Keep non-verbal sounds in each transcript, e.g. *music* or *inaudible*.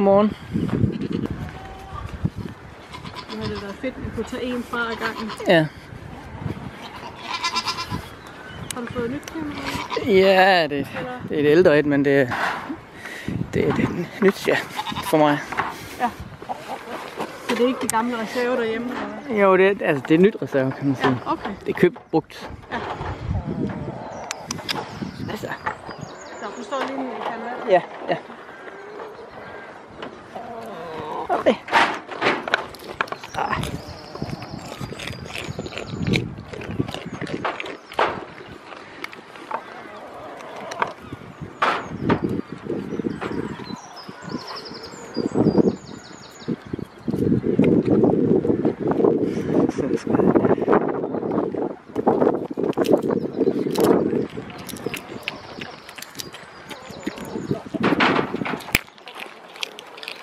Godmorgen. Nu havde det været fedt, at vi kunne tage en fra ad gangen. Ja. Har du fået nyt kamera? Ja, det, det er et ældre et, men det, det, det er nyt, ja, for mig. Så det er ikke de gamle reserve derhjemme? Eller? Jo, det, altså, det er et nyt reserve, kan man sige. Ja, okay. Det er købt brugt. Ja. Altså, Der, du står lige kameraet. ja, ja. ok.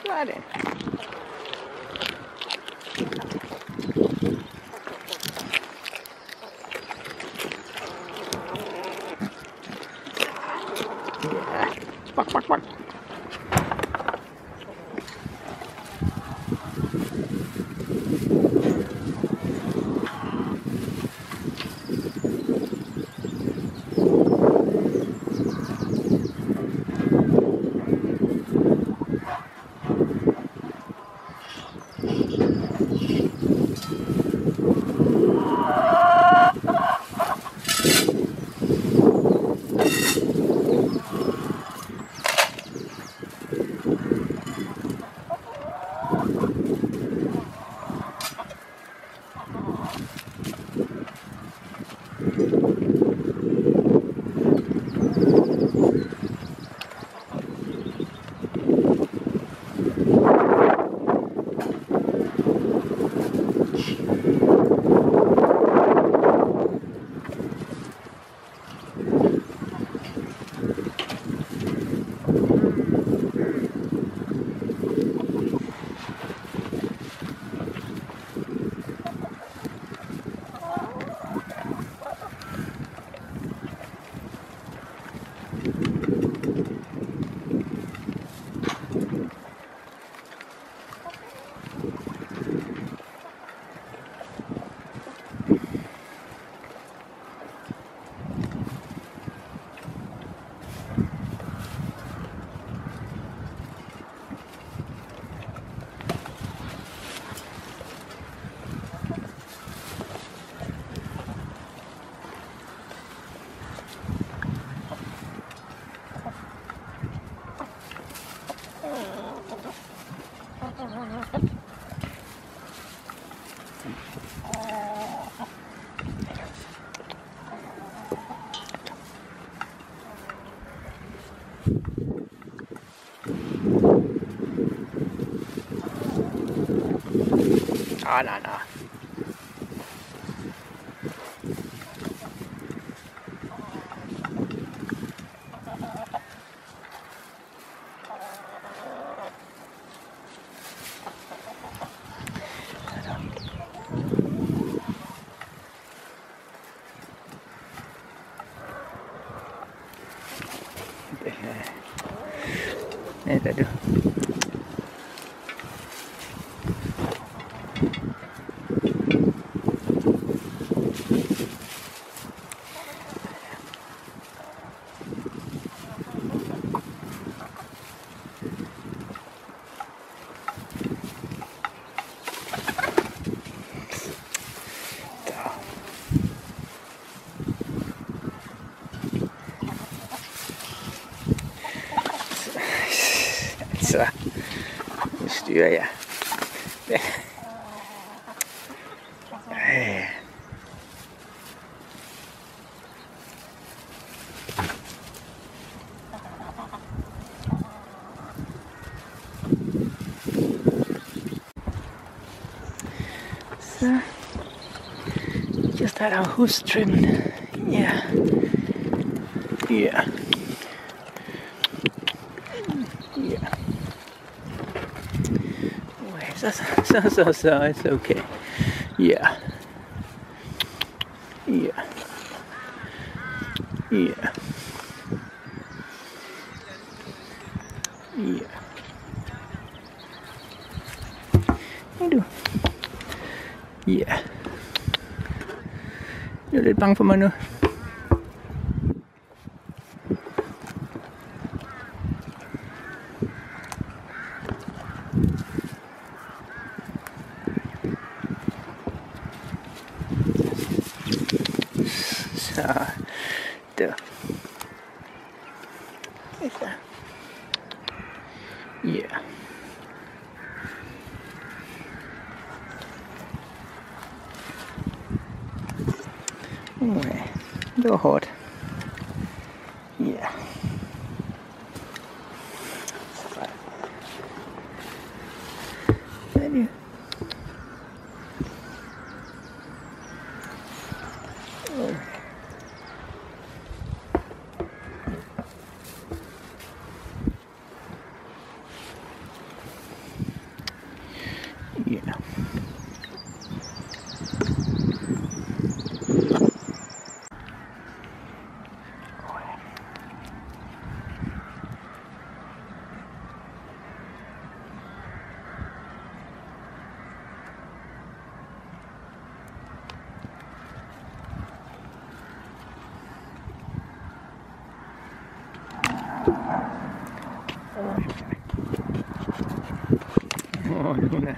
Glória. nọ nọ nọ Đây là đường styrer jeg. Ja. Ej. Så just had our hooves trimmed. Yeah. Yeah. so, *laughs* so, so, it's okay. Yeah. Yeah. Yeah. Yeah. Yeah. You're a little bang for my nose. *laughs* では。ああ、いいね。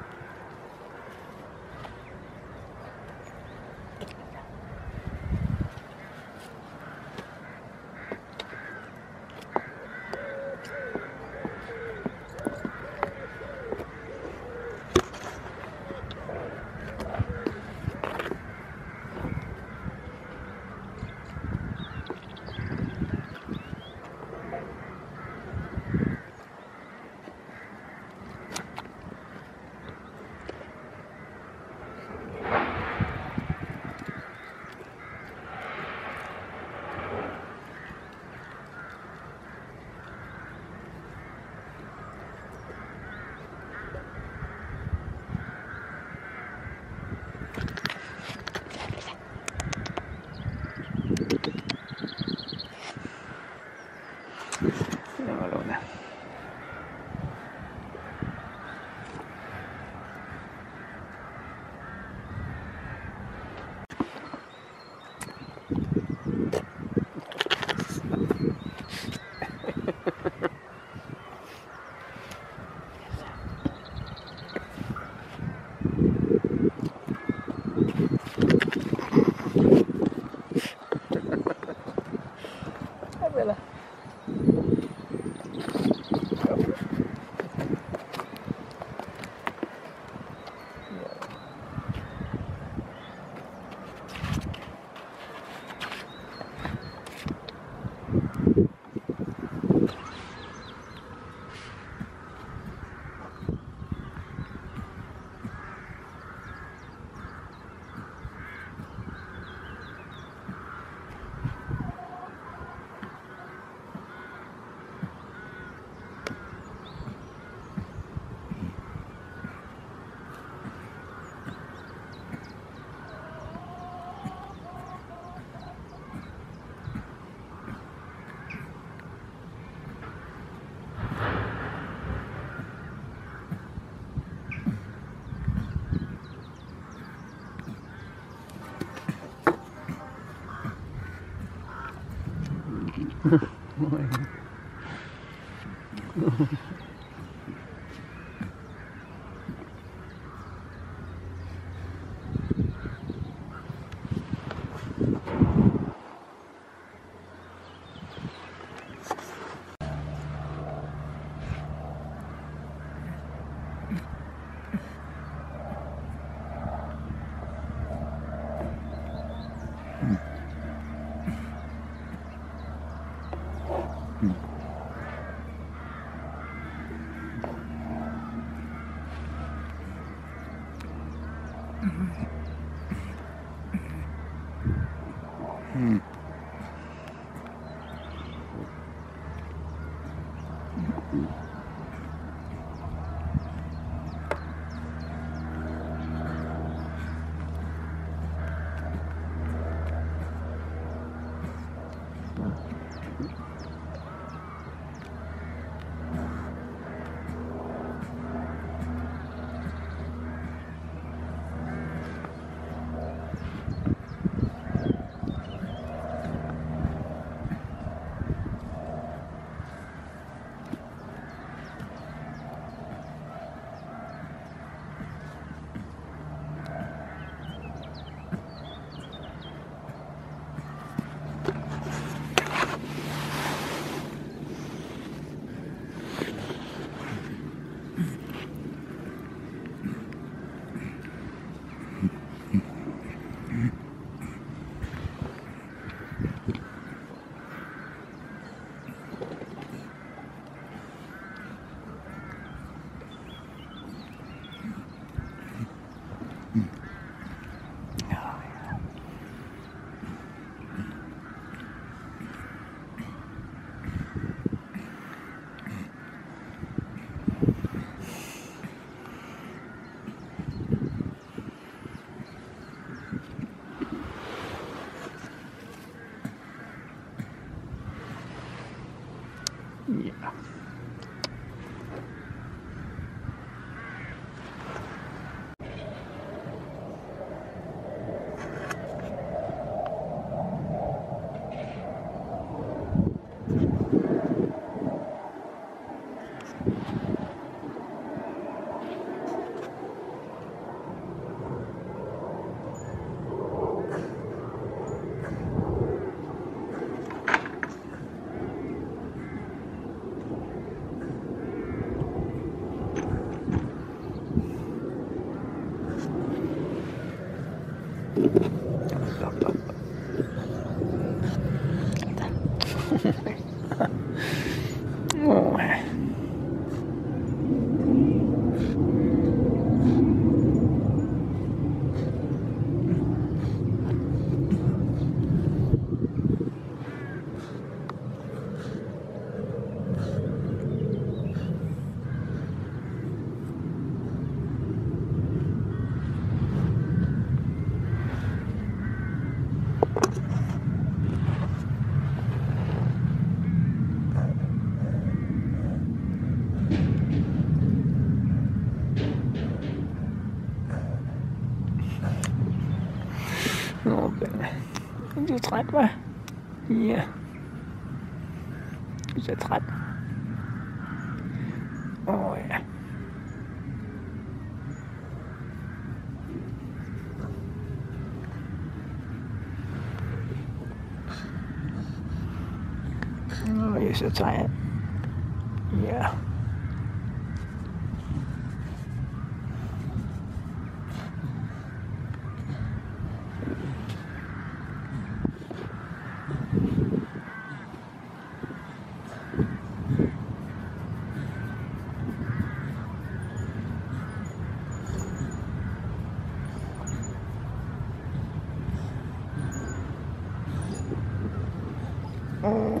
mãe. Hmm. 13, hva'? Ja. Du sagde 13. Åh oh, ja. Oh, yes, that's I am. Yeah. Oh.